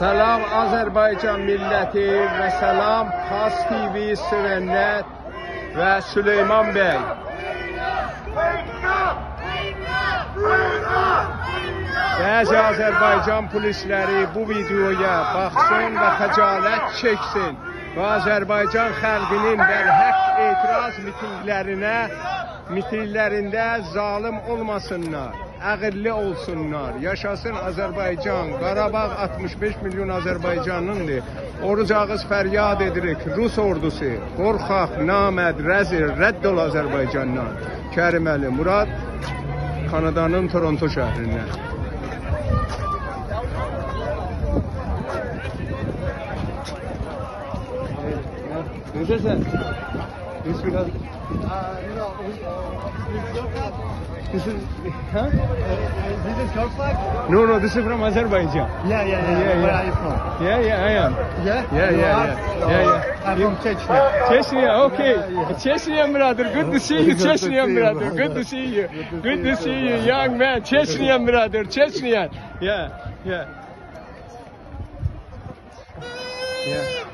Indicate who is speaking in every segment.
Speaker 1: Salam Azərbaycan milləti və salam Xas TV Süvennət və Süleyman bəy. Bəzi Azərbaycan polisləri bu videoya baxsın və xəcalət çəksin və Azərbaycan xalqının bərhəq etiraz mitinqlərinə mitinglərində zalim olmasınlar, əqilli olsunlar. Yaşasın Azərbaycan. Qarabağ 65 milyon Azərbaycanındır. Oruc ağız fəryad edirik. Rus ordusu, qorxaq, naməd, rəzir, rədd ol Azərbaycandan. Kərim Əli Murad Kanadanın Toronto şəhərindən. Necəsən? Biz biraz This is, huh?
Speaker 2: This is your flag?
Speaker 1: No, no, this is from Azerbaijan.
Speaker 2: Yeah, yeah, yeah.
Speaker 1: Yeah,
Speaker 2: Where
Speaker 1: yeah.
Speaker 2: are you from?
Speaker 1: Yeah, yeah, I am.
Speaker 2: Yeah?
Speaker 1: Yeah,
Speaker 2: You
Speaker 1: yeah, yeah. Yeah, yeah.
Speaker 2: I'm
Speaker 1: You-
Speaker 2: from Chechnya.
Speaker 1: Chechnya, okay.
Speaker 2: Yeah, yeah.
Speaker 1: Chechnyan brother, good to see you,
Speaker 2: you,
Speaker 1: brother, good to see you.
Speaker 2: Good to see you,
Speaker 1: you, young man, Chechnyan brother, Chechnyan. Yeah, yeah. Yeah.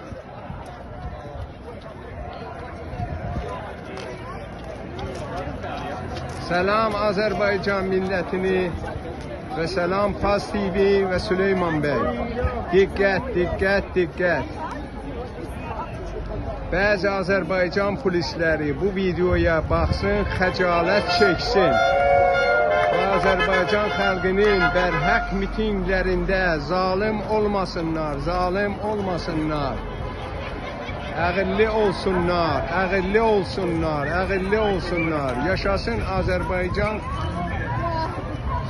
Speaker 1: Salam Azərbaycan millətini və salam Faz TV və Süleyman bəy. Diqqət, diqqət, diqqət. Bəzi Azərbaycan polisləri bu videoya baxsın, xəcalət çəksin. Və Azərbaycan xalqının bərhəq mitinqlərində zalim olmasınlar, zalim olmasınlar. Əqilli olsunlar, əqilli olsunlar, əqilli olsunlar. Yaşasın Azərbaycan.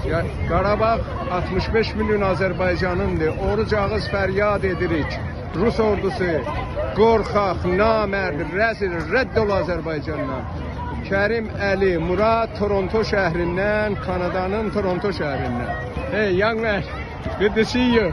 Speaker 1: Ya, Qarabağ 65 milyon Azərbaycanındır. Oruc ağız fəryad edirik. Rus ordusu qorxaq, namərd, rəzil, rədd ol Azərbaycandan. Kərim Əli Murad Toronto şəhərindən, Kanadanın Toronto şəhərindən. Hey young man, good to see you.